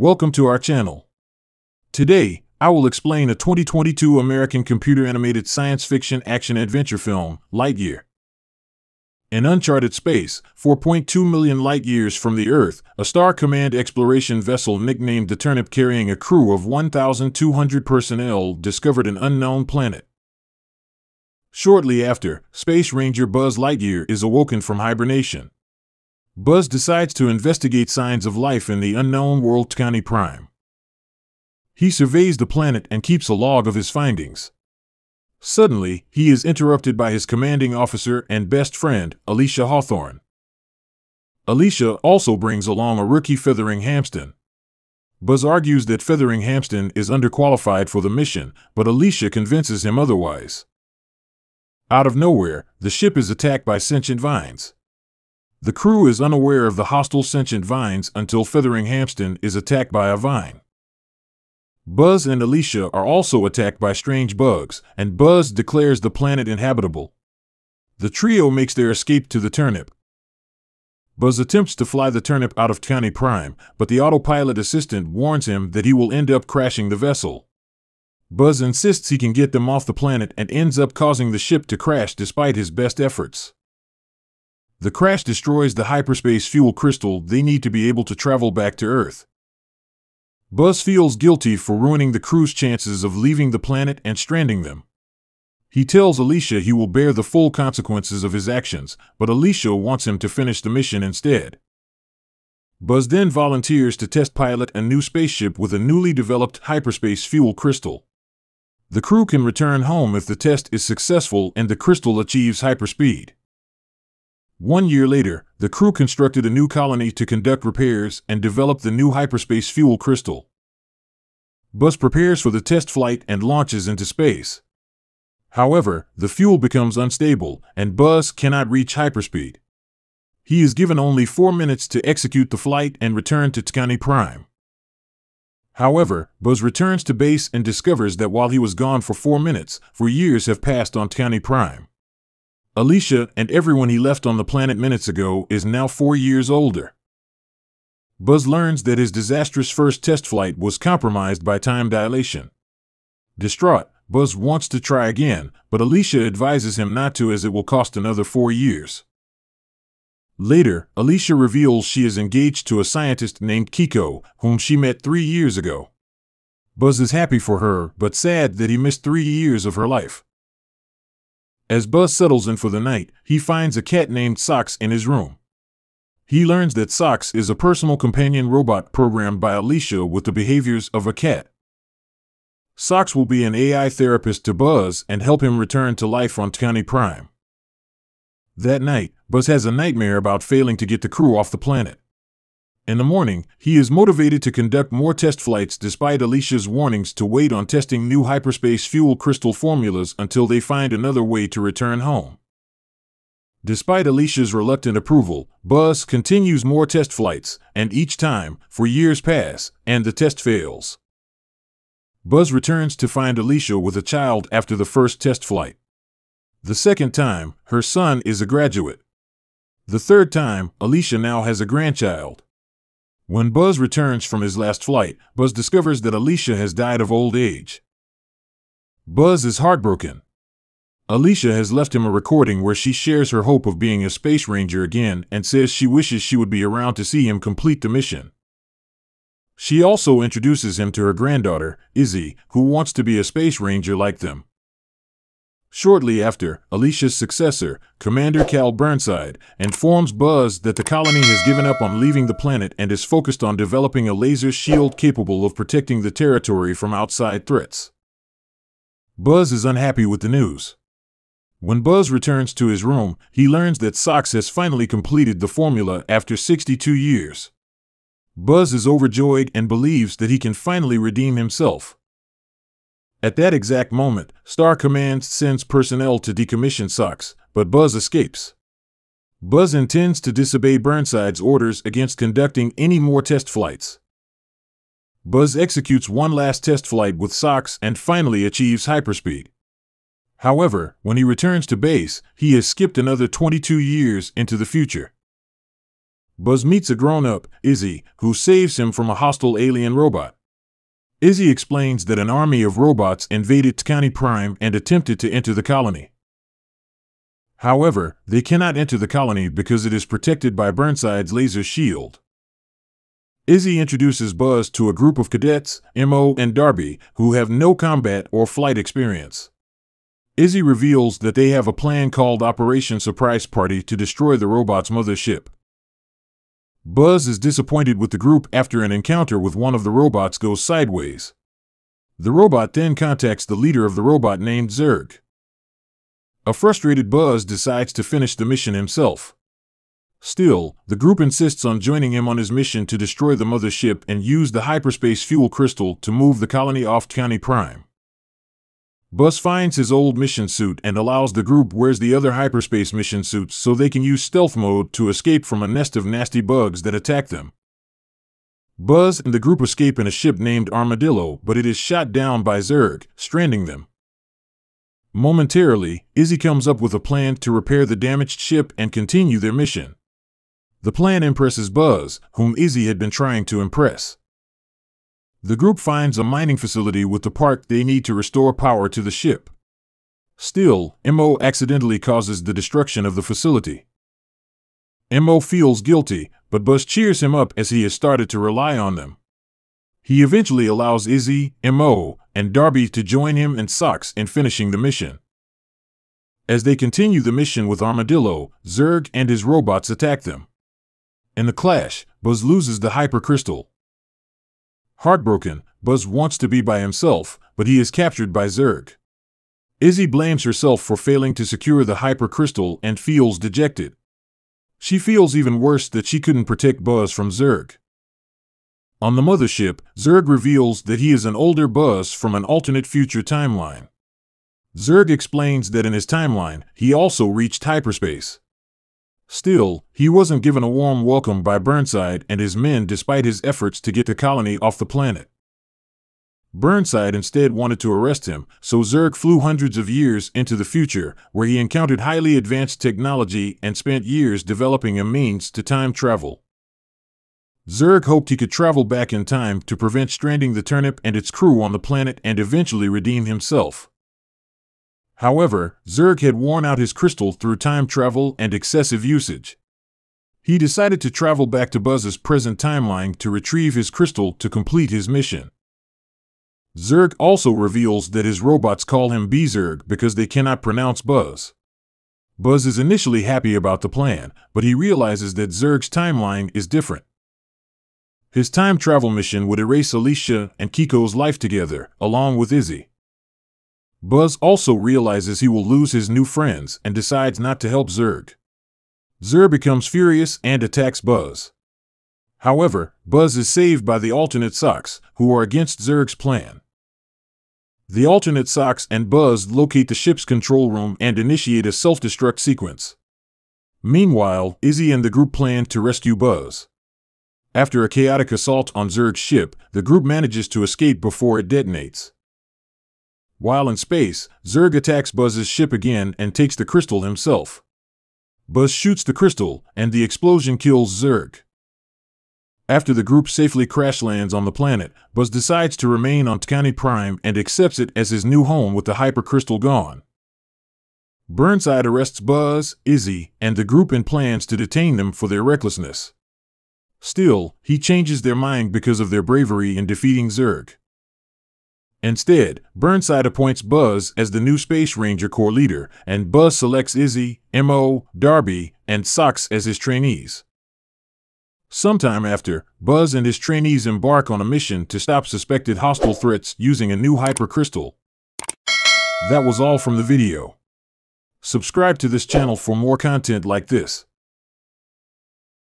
Welcome to our channel. Today, I will explain a 2022 American computer animated science fiction action adventure film, Lightyear. In uncharted space, 4.2 million light years from the Earth, a Star Command exploration vessel nicknamed the Turnip carrying a crew of 1,200 personnel discovered an unknown planet. Shortly after, Space Ranger Buzz Lightyear is awoken from hibernation. Buzz decides to investigate signs of life in the unknown world T'Kani Prime. He surveys the planet and keeps a log of his findings. Suddenly, he is interrupted by his commanding officer and best friend, Alisha Hawthorne. Alisha also brings along a rookie Featheringhamstan. Buzz argues that Featheringhamstan is underqualified for the mission, but Alisha convinces him otherwise. Out of nowhere, the ship is attacked by sentient vines. The crew is unaware of the hostile sentient vines until Featheringhamstan is attacked by a vine. Buzz and Alisha are also attacked by strange bugs, and Buzz declares the planet inhabitable. The trio makes their escape to the turnip. Buzz attempts to fly the turnip out of T'Kani Prime, but the autopilot assistant warns him that he will end up crashing the vessel. Buzz insists he can get them off the planet and ends up causing the ship to crash despite his best efforts. The crash destroys the hyperspace fuel crystal they need to be able to travel back to Earth. Buzz feels guilty for ruining the crew's chances of leaving the planet and stranding them. He tells Alisha he will bear the full consequences of his actions, but Alisha wants him to finish the mission instead. Buzz then volunteers to test pilot a new spaceship with a newly developed hyperspace fuel crystal. The crew can return home if the test is successful and the crystal achieves hyperspeed. One year later, the crew constructed a new colony to conduct repairs and develop the new hyperspace fuel crystal. Buzz prepares for the test flight and launches into space. However, the fuel becomes unstable, and Buzz cannot reach hyperspeed. He is given only four minutes to execute the flight and return to T'Kani Prime. However, Buzz returns to base and discovers that while he was gone for four minutes, for years have passed on T'Kani Prime. Alisha and everyone he left on the planet minutes ago is now four years older. Buzz learns that his disastrous first test flight was compromised by time dilation. Distraught, Buzz wants to try again, but Alisha advises him not to as it will cost another four years. Later, Alisha reveals she is engaged to a scientist named Kiko, whom she met three years ago. Buzz is happy for her, but sad that he missed three years of her life. As Buzz settles in for the night, he finds a cat named Socks in his room. He learns that Socks is a personal companion robot programmed by Alisha with the behaviors of a cat. Socks will be an AI therapist to Buzz and help him return to life on T'Kani Prime. That night, Buzz has a nightmare about failing to get the crew off the planet. In the morning, he is motivated to conduct more test flights despite Alisha's warnings to wait on testing new hyperspace fuel crystal formulas until they find another way to return home. Despite Alisha's reluctant approval, Buzz continues more test flights, and each time, for years pass, and the test fails. Buzz returns to find Alisha with a child after the first test flight. The second time, her son is a graduate. The third time, Alisha now has a grandchild. When Buzz returns from his last flight, Buzz discovers that Alisha has died of old age. Buzz is heartbroken. Alisha has left him a recording where she shares her hope of being a space ranger again and says she wishes she would be around to see him complete the mission. She also introduces him to her granddaughter, Izzy, who wants to be a space ranger like them. Shortly after, Alisha's successor, Commander Cal Burnside, informs Buzz that the colony has given up on leaving the planet and is focused on developing a laser shield capable of protecting the territory from outside threats. Buzz is unhappy with the news. When Buzz returns to his room, he learns that Socks has finally completed the formula after 62 years. Buzz is overjoyed and believes that he can finally redeem himself. At that exact moment, Star Command sends personnel to decommission Socks, but Buzz escapes. Buzz intends to disobey Burnside's orders against conducting any more test flights. Buzz executes one last test flight with Socks and finally achieves hyperspeed. However, when he returns to base, he has skipped another 22 years into the future. Buzz meets a grown up, Izzy, who saves him from a hostile alien robot. Izzy explains that an army of robots invaded T'Kani Prime and attempted to enter the colony. However, they cannot enter the colony because it is protected by Burnside's laser shield. Izzy introduces Buzz to a group of cadets, Mo and Darby, who have no combat or flight experience. Izzy reveals that they have a plan called Operation Surprise Party to destroy the robot's mothership. Buzz is disappointed with the group after an encounter with one of the robots goes sideways. The robot then contacts the leader of the robot named Zurg. A frustrated Buzz decides to finish the mission himself. Still, the group insists on joining him on his mission to destroy the mothership and use the hyperspace fuel crystal to move the colony off T'Kani Prime. Buzz finds his old mission suit and allows the group wears the other hyperspace mission suits so they can use stealth mode to escape from a nest of nasty bugs that attack them. Buzz and the group escape in a ship named Armadillo, but it is shot down by Zurg, stranding them. Momentarily, Izzy comes up with a plan to repair the damaged ship and continue their mission. The plan impresses Buzz, whom Izzy had been trying to impress. The group finds a mining facility with the part they need to restore power to the ship. Still, Mo accidentally causes the destruction of the facility. Mo feels guilty, but Buzz cheers him up as he has started to rely on them. He eventually allows Izzy, Mo, and Darby to join him and Socks in finishing the mission. As they continue the mission with Armadillo, Zurg and his robots attack them. In the clash, Buzz loses the hypercrystal. Heartbroken, Buzz wants to be by himself, but he is captured by Zurg. Izzy blames herself for failing to secure the hypercrystal and feels dejected. She feels even worse that she couldn't protect Buzz from Zurg. On the mothership, Zurg reveals that he is an older Buzz from an alternate future timeline. Zerg explains that in his timeline, he also reached hyperspace. Still, he wasn't given a warm welcome by Burnside and his men despite his efforts to get the colony off the planet. Burnside instead wanted to arrest him, so Zurg flew hundreds of years into the future, where he encountered highly advanced technology and spent years developing a means to time travel. Zurg hoped he could travel back in time to prevent stranding the turnip and its crew on the planet and eventually redeem himself. However, Zurg had worn out his crystal through time travel and excessive usage. He decided to travel back to Buzz's present timeline to retrieve his crystal to complete his mission. Zurg also reveals that his robots call him Zurg because they cannot pronounce Buzz. Buzz is initially happy about the plan, but he realizes that Zurg's timeline is different. His time travel mission would erase Alisha and Kiko's life together, along with Izzy. Buzz also realizes he will lose his new friends and decides not to help Zurg. Zurg becomes furious and attacks Buzz. However, Buzz is saved by the alternate socks, who are against Zurg's plan. The alternate socks and Buzz locate the ship's control room and initiate a self destruct sequence. Meanwhile, Izzy and the group plan to rescue Buzz. After a chaotic assault on Zurg's ship, the group manages to escape before it detonates. While in space, Zurg attacks Buzz's ship again and takes the crystal himself. Buzz shoots the crystal, and the explosion kills Zurg. After the group safely crash lands on the planet, Buzz decides to remain on T'Kani Prime and accepts it as his new home with the hypercrystal gone. Burnside arrests Buzz, Izzy, and the group and plans to detain them for their recklessness. Still, he changes their mind because of their bravery in defeating Zurg. Instead, Burnside appoints Buzz as the new Space Ranger Corps leader, and Buzz selects Izzy, Mo, Darby, and Socks as his trainees. Sometime after, Buzz and his trainees embark on a mission to stop suspected hostile threats using a new hypercrystal. That was all from the video. Subscribe to this channel for more content like this.